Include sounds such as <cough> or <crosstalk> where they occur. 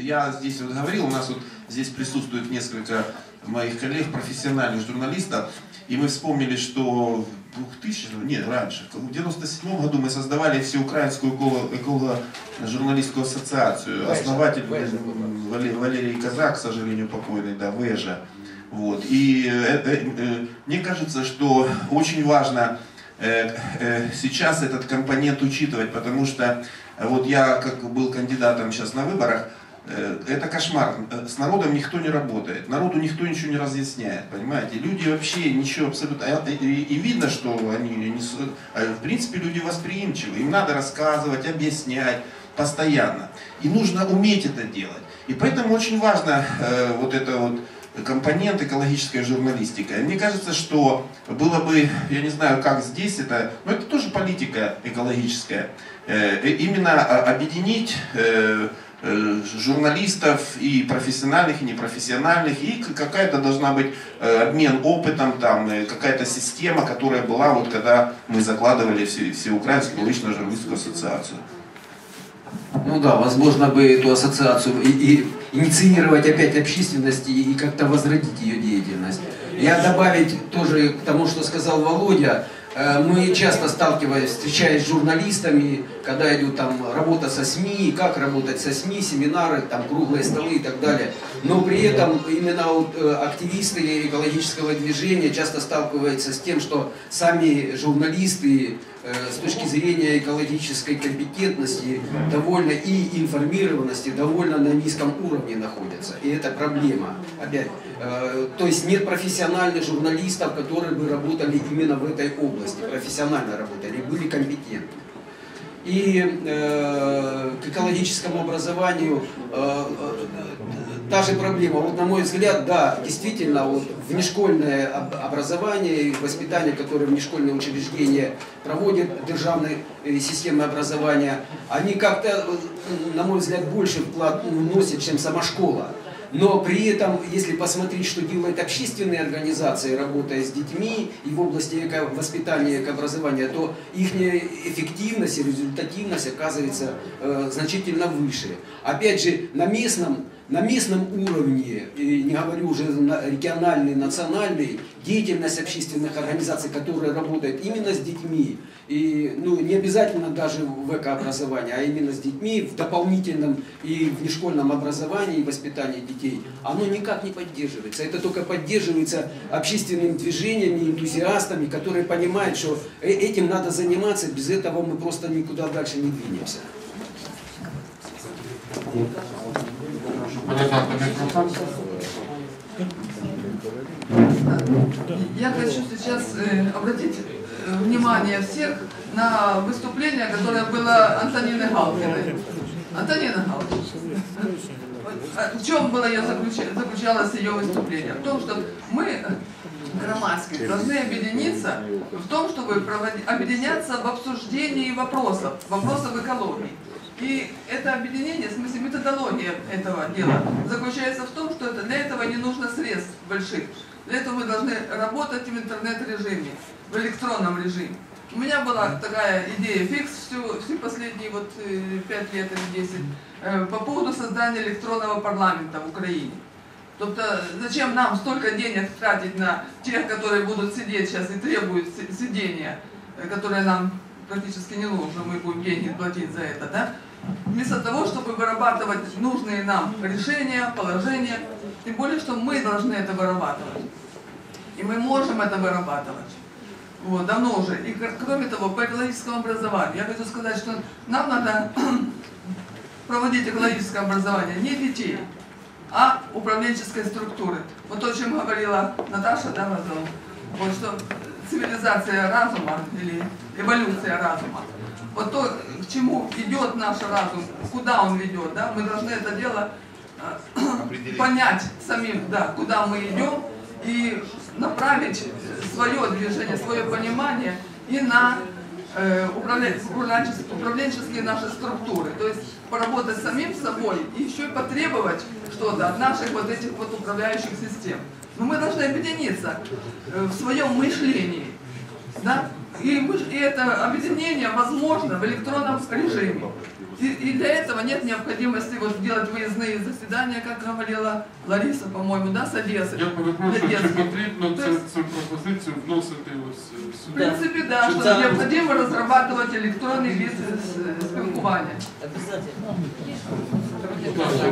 я здесь вот говорил, у нас вот здесь присутствует несколько моих коллег, профессиональных журналистов, и мы вспомнили, что в 2000, нет, раньше, в 97 году мы создавали Всеукраинскую эко-журналистскую ассоциацию. Вежа. Основатель Вежа м, Валерий, Казак, к сожалению, покойный, да, Вежа. Вот. И э, э, э, мне кажется, что очень важно э, э, сейчас этот компонент учитывать, потому что э, вот я как был кандидатом сейчас на выборах, э, это кошмар. Э, С народом никто не работает, народу никто ничего не разъясняет, понимаете? Люди вообще ничего абсолютно... а, И, видно, что они, не э, в принципе, люди восприимчивы. Им надо рассказывать, объяснять постоянно. И нужно уметь это делать. И поэтому очень важно вот это вот компонент экологической журналистика. Мне кажется, что было бы, я не знаю, как здесь это, но это тоже политика экологическая, именно а, объединить э, э, журналистов и профессиональных, и непрофессиональных, и какая-то должна быть э, обмен опытом, там, э, какая-то система, которая была, вот когда мы закладывали все, Всеукраинскую личную журналистскую ассоциацию. Ну да, возможно бы эту ассоциацию и, и инициировать опять общественности и как-то возродить ее деятельность. Я добавить тоже к тому, что сказал Володя, э, мы часто сталкиваясь, встречаясь с журналистами, когда идет там работа со СМИ, как работать со СМИ, семинары, там круглые столы и так далее. Но при этом именно э, активисты экологического движения часто сталкиваются с тем, что сами журналисты э, с точки зрения экологической компетентности довольно и информированности довольно на низком уровне находятся. И это проблема. Опять, э, то есть нет профессиональных журналистов, которые бы работали именно в этой области, профессионально работали, были компетентны. И э, к экологическому образованию та же проблема. Вот на мой взгляд, да, действительно, вот внешкольное об- образование и воспитание, которое внешкольные учреждения проводят, державной э, системы образования, они как-то, э, на мой взгляд, больше вклад вносят, чем сама школа. Но при этом, если посмотреть, что делают общественные организации, работая с детьми и в области воспитания, экообразования, то их эффективность и результативность оказывается э, значительно выше. Опять же, на местном, на местном уровне, не говорю уже на региональный, национальный, деятельность общественных организаций, которые работают именно с детьми, и ну, не обязательно даже в экообразовании, а именно с детьми в дополнительном и внешкольном образовании и воспитании детей, оно никак не поддерживается. Это только поддерживается общественными движениями, энтузиастами, которые понимают, что э- этим надо заниматься, без этого мы просто никуда дальше не двинемся. Я хочу сейчас э, обратить э, внимание всех на выступление, которое было Антонины Галкиной. Антонина Галкина. В чем было ее заключ- заключалось ее выступление? В том, что мы, громадские, должны объединиться в том, чтобы проводи- объединяться в обсуждении вопросов, вопросов экологии. И это объединение, в смысле методология этого дела, заключается в том, что это, для этого не нужно средств больших. Для этого мы должны работать в интернет-режиме, в электронном режиме. У меня была такая идея фикс всю, все последние вот э, пять лет или 10 э, по поводу создания электронного парламента в Украине. Тобто, зачем нам столько денег тратить на тех, которые будут сидеть сейчас и требуют си- сидения, э, которое нам практически не нужно, мы будем деньги платить за это, да? Вместо того, чтобы вырабатывать нужные нам решения, положения, тем более, что мы должны это вырабатывать. И мы можем это вырабатывать. Вот, давно уже. И кр- кроме того, по экологическому образованию, я хочу сказать, что нам надо <clears throat> проводить экологическое образование не детей, а управленческой структуры. Вот о чем говорила Наташа, да, Вазова, вот что цивилизация разума или эволюция разума. Вот то, к чему идет наш разум, куда он ведет, да, мы должны это дело э, понять самим, да, куда мы идем и направить свое движение, свое понимание и на э, управля- управленчес- управленческие наши структуры. То есть поработать самим собой и еще и потребовать что-то от наших вот этих вот управляющих систем. Но мы должны объединиться э, в своем мышлении, да, И, мы ж- и это объединение возможно в электронном режиме. И, и для этого нет необходимости вот делать выездные заседания, как говорила Лариса, по-моему, да, с Одессы. Я перепрошую, Для чи детских. потрібно То цю, есть, цю пропозицію вносити ось е, в сюди? принципе, да, Что что там- необходимо разрабатывать электронный вид с- спілкування. Обязательно. Будь ласка.